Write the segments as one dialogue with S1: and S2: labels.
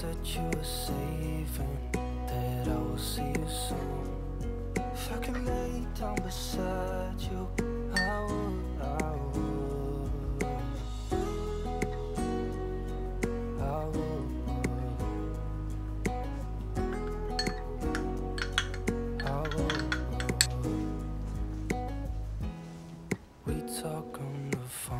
S1: that you safe and that I will see you soon. If I could lay down beside you, I would, I would. I would. I would. We talk on the phone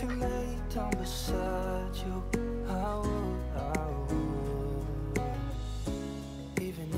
S1: If could lay down beside you, I would, I would. Even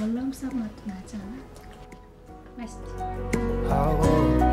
S2: 월남쌈 맛도 나지 않아? 맛있지?